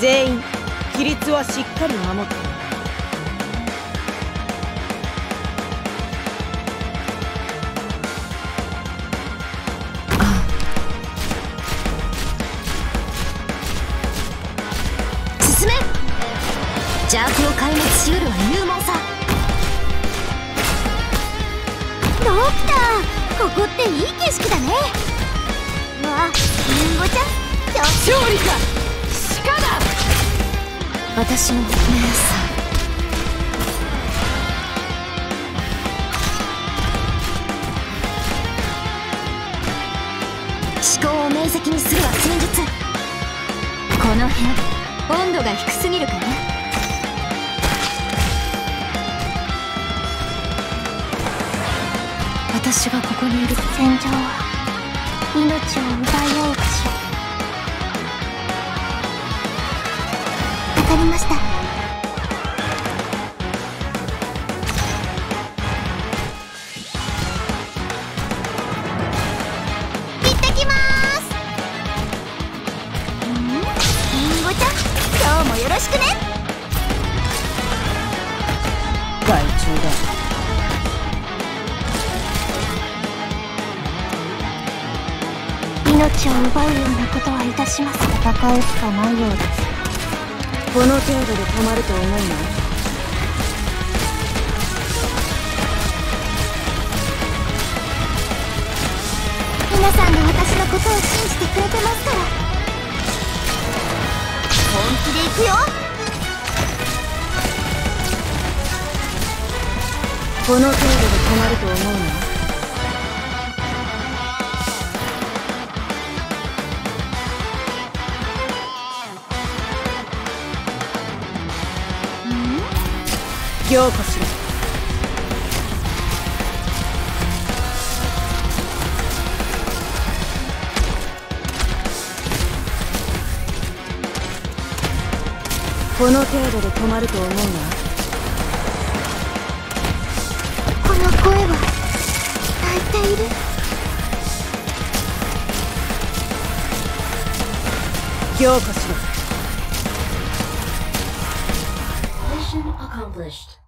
全員規律はしっかり守って進め。邪悪を壊滅しうるは勇猛さ。ドクターここっていい景色だね。わあリンゴちゃん。勝利か私の姉さん。思考を明晰にするは戦術この辺温度が低すぎるかな。私がここにいる戦場は命を奪い合う場所わかりました。行ってきます。ん？リンゴちゃん今日もよろしくね。害虫だ。命を奪うようなことはいたします戦うしかないようですこの程度で止まると思うな皆さんが私のことを信じてくれてますから。本気で行くよ。この程度で止まると思うな凝固し。ろこの程度で止まると思うな。この声は泣いている凝固しろ Mission accomplished.